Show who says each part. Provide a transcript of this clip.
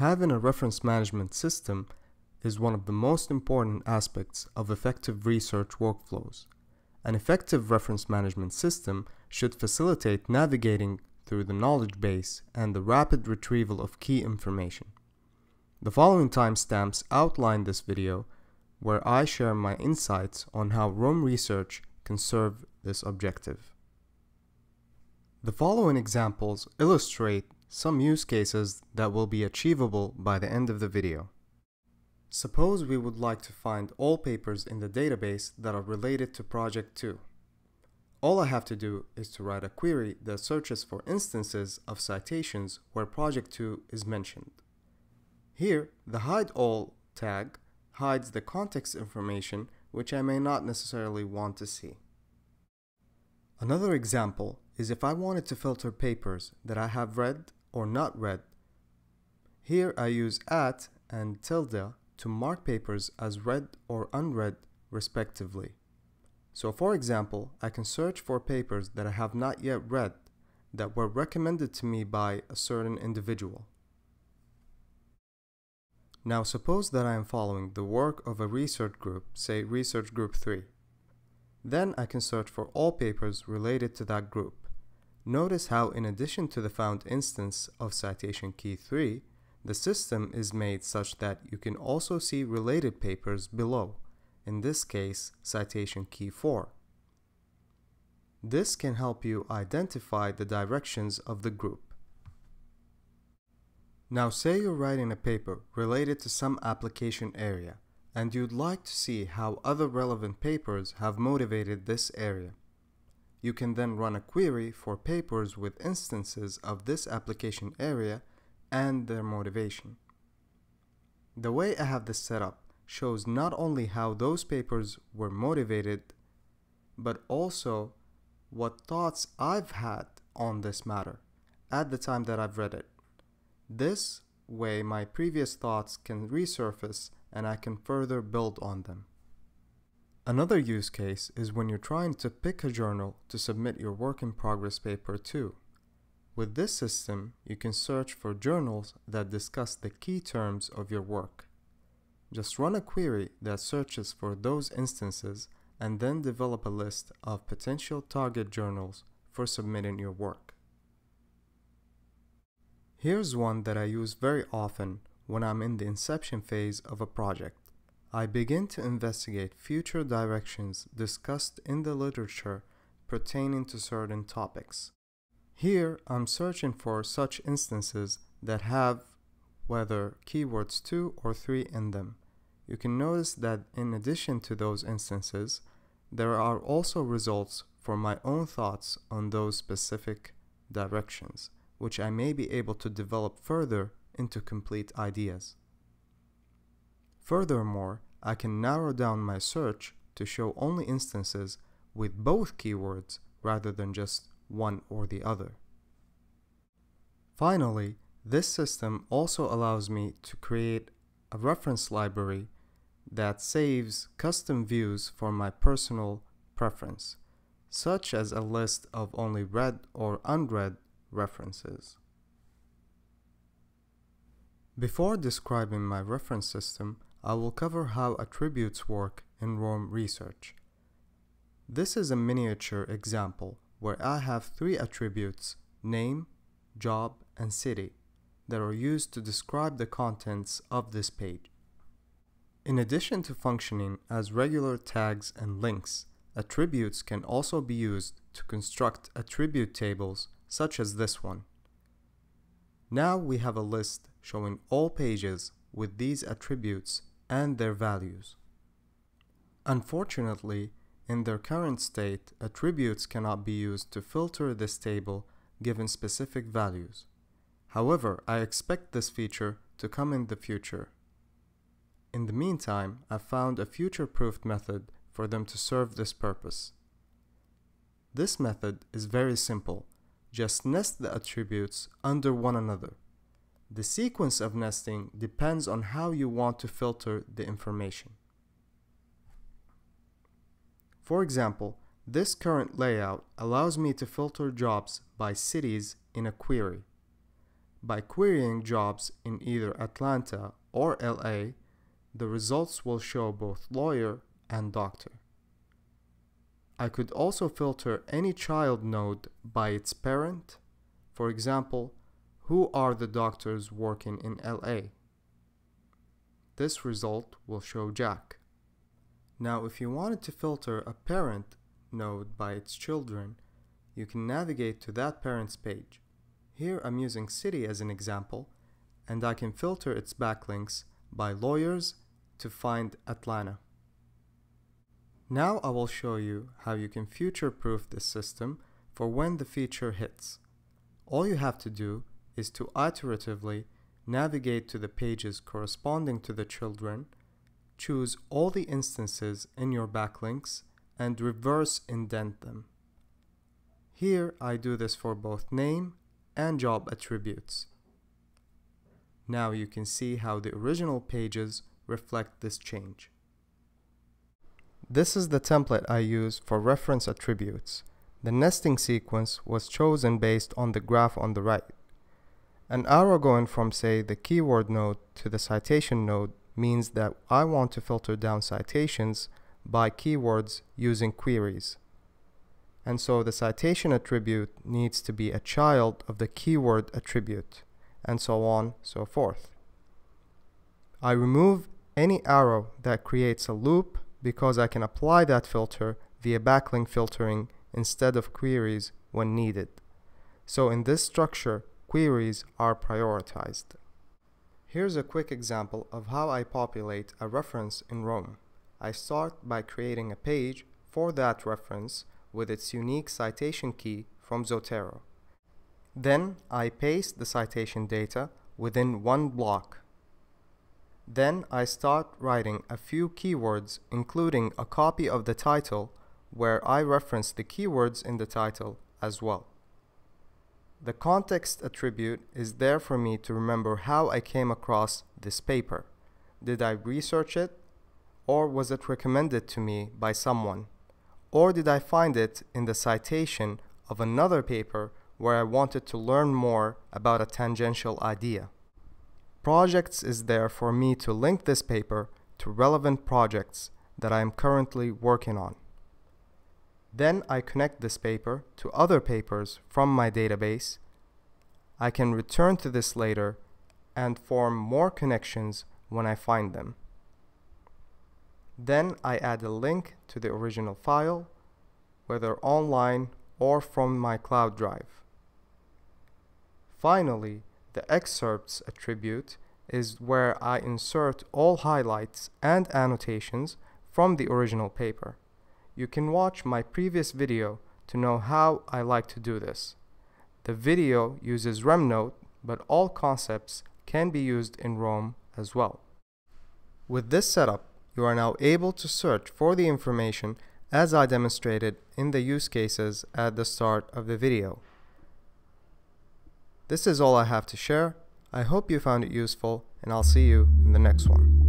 Speaker 1: Having a reference management system is one of the most important aspects of effective research workflows. An effective reference management system should facilitate navigating through the knowledge base and the rapid retrieval of key information. The following timestamps outline this video where I share my insights on how Roam Research can serve this objective. The following examples illustrate some use cases that will be achievable by the end of the video. Suppose we would like to find all papers in the database that are related to Project 2. All I have to do is to write a query that searches for instances of citations where Project 2 is mentioned. Here, the hide all tag hides the context information which I may not necessarily want to see. Another example is if I wanted to filter papers that I have read or not read. Here I use at and tilde to mark papers as read or unread respectively. So for example, I can search for papers that I have not yet read that were recommended to me by a certain individual. Now suppose that I am following the work of a research group, say research group 3. Then I can search for all papers related to that group. Notice how in addition to the found instance of citation key 3, the system is made such that you can also see related papers below, in this case citation key 4. This can help you identify the directions of the group. Now say you're writing a paper related to some application area and you'd like to see how other relevant papers have motivated this area. You can then run a query for papers with instances of this application area and their motivation. The way I have this set up shows not only how those papers were motivated, but also what thoughts I've had on this matter at the time that I've read it. This way my previous thoughts can resurface and I can further build on them. Another use case is when you're trying to pick a journal to submit your work in progress paper to. With this system, you can search for journals that discuss the key terms of your work. Just run a query that searches for those instances and then develop a list of potential target journals for submitting your work. Here's one that I use very often when I'm in the inception phase of a project. I begin to investigate future directions discussed in the literature pertaining to certain topics. Here, I'm searching for such instances that have whether keywords 2 or 3 in them. You can notice that in addition to those instances, there are also results for my own thoughts on those specific directions, which I may be able to develop further into complete ideas. Furthermore, I can narrow down my search to show only instances with both keywords rather than just one or the other. Finally, this system also allows me to create a reference library that saves custom views for my personal preference, such as a list of only read or unread references. Before describing my reference system, I will cover how attributes work in Roam Research. This is a miniature example where I have three attributes, name, job, and city, that are used to describe the contents of this page. In addition to functioning as regular tags and links, attributes can also be used to construct attribute tables such as this one. Now we have a list showing all pages with these attributes and their values. Unfortunately, in their current state, attributes cannot be used to filter this table given specific values. However, I expect this feature to come in the future. In the meantime, I found a future-proofed method for them to serve this purpose. This method is very simple. Just nest the attributes under one another. The sequence of nesting depends on how you want to filter the information. For example, this current layout allows me to filter jobs by cities in a query. By querying jobs in either Atlanta or LA, the results will show both lawyer and doctor. I could also filter any child node by its parent. For example, who are the doctors working in LA? This result will show Jack. Now if you wanted to filter a parent node by its children, you can navigate to that parent's page. Here I'm using city as an example, and I can filter its backlinks by lawyers to find Atlanta. Now I will show you how you can future-proof this system for when the feature hits. All you have to do is to iteratively navigate to the pages corresponding to the children, choose all the instances in your backlinks, and reverse indent them. Here I do this for both name and job attributes. Now you can see how the original pages reflect this change. This is the template I use for reference attributes. The nesting sequence was chosen based on the graph on the right. An arrow going from say the keyword node to the citation node means that I want to filter down citations by keywords using queries and so the citation attribute needs to be a child of the keyword attribute, and so on, so forth. I remove any arrow that creates a loop because I can apply that filter via backlink filtering instead of queries when needed. So in this structure, queries are prioritized. Here's a quick example of how I populate a reference in Roam. I start by creating a page for that reference with its unique citation key from Zotero. Then I paste the citation data within one block. Then I start writing a few keywords including a copy of the title where I reference the keywords in the title as well. The context attribute is there for me to remember how I came across this paper. Did I research it or was it recommended to me by someone? or did I find it in the citation of another paper where I wanted to learn more about a tangential idea? Projects is there for me to link this paper to relevant projects that I am currently working on. Then I connect this paper to other papers from my database. I can return to this later and form more connections when I find them. Then I add a link to the original file, whether online or from my cloud drive. Finally, the excerpts attribute is where I insert all highlights and annotations from the original paper. You can watch my previous video to know how I like to do this. The video uses RemNote, but all concepts can be used in Roam as well. With this setup, you are now able to search for the information as I demonstrated in the use cases at the start of the video. This is all I have to share. I hope you found it useful and I'll see you in the next one.